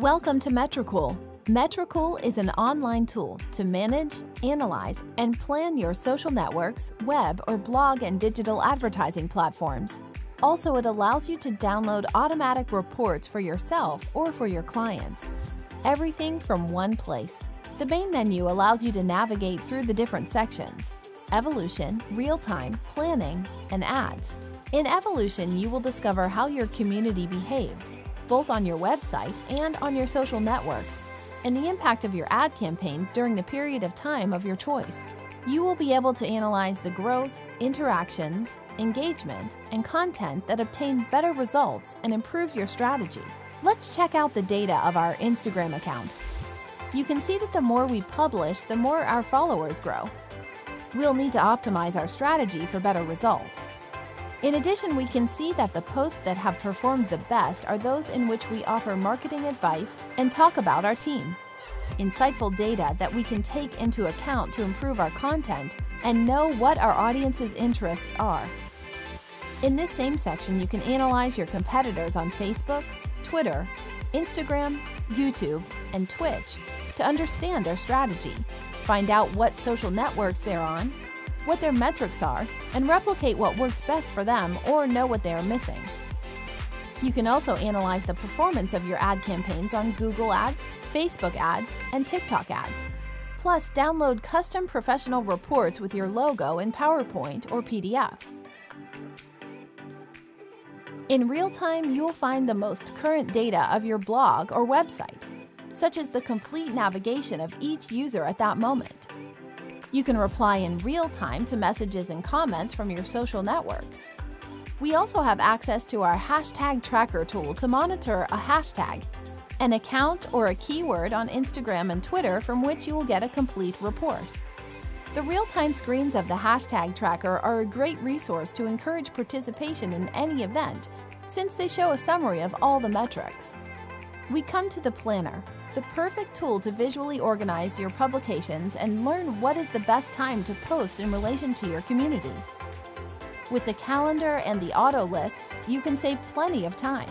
Welcome to Metricool. Metricool is an online tool to manage, analyze, and plan your social networks, web, or blog and digital advertising platforms. Also, it allows you to download automatic reports for yourself or for your clients. Everything from one place. The main menu allows you to navigate through the different sections Evolution, Real Time, Planning, and Ads. In Evolution, you will discover how your community behaves, both on your website and on your social networks, and the impact of your ad campaigns during the period of time of your choice. You will be able to analyze the growth, interactions, engagement, and content that obtain better results and improve your strategy. Let's check out the data of our Instagram account. You can see that the more we publish, the more our followers grow. We'll need to optimize our strategy for better results. In addition, we can see that the posts that have performed the best are those in which we offer marketing advice and talk about our team. Insightful data that we can take into account to improve our content and know what our audience's interests are. In this same section, you can analyze your competitors on Facebook, Twitter, Instagram, YouTube, and Twitch to understand their strategy, find out what social networks they're on, what their metrics are, and replicate what works best for them or know what they are missing. You can also analyze the performance of your ad campaigns on Google Ads, Facebook ads, and TikTok ads. Plus, download custom professional reports with your logo in PowerPoint or PDF. In real time, you'll find the most current data of your blog or website, such as the complete navigation of each user at that moment. You can reply in real time to messages and comments from your social networks. We also have access to our hashtag tracker tool to monitor a hashtag, an account or a keyword on Instagram and Twitter from which you will get a complete report. The real-time screens of the hashtag tracker are a great resource to encourage participation in any event, since they show a summary of all the metrics. We come to the Planner, the perfect tool to visually organize your publications and learn what is the best time to post in relation to your community. With the calendar and the auto lists, you can save plenty of time.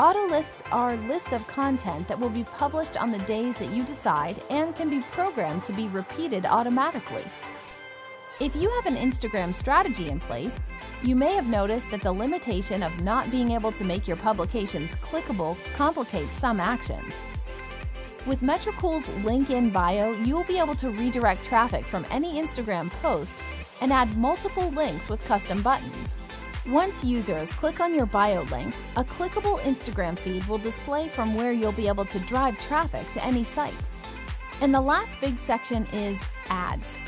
Auto lists are lists of content that will be published on the days that you decide and can be programmed to be repeated automatically. If you have an Instagram strategy in place, you may have noticed that the limitation of not being able to make your publications clickable complicates some actions. With Metricool's link in bio, you will be able to redirect traffic from any Instagram post and add multiple links with custom buttons. Once users click on your bio link, a clickable Instagram feed will display from where you'll be able to drive traffic to any site. And the last big section is ads.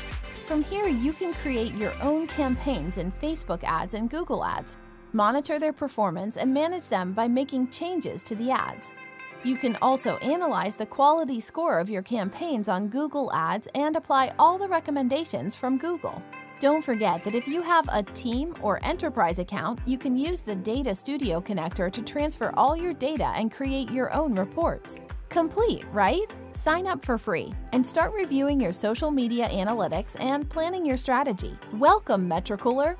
From here, you can create your own campaigns in Facebook ads and Google ads, monitor their performance, and manage them by making changes to the ads. You can also analyze the quality score of your campaigns on Google Ads and apply all the recommendations from Google. Don't forget that if you have a team or enterprise account, you can use the Data Studio connector to transfer all your data and create your own reports. Complete, right? Sign up for free and start reviewing your social media analytics and planning your strategy. Welcome, Metricooler!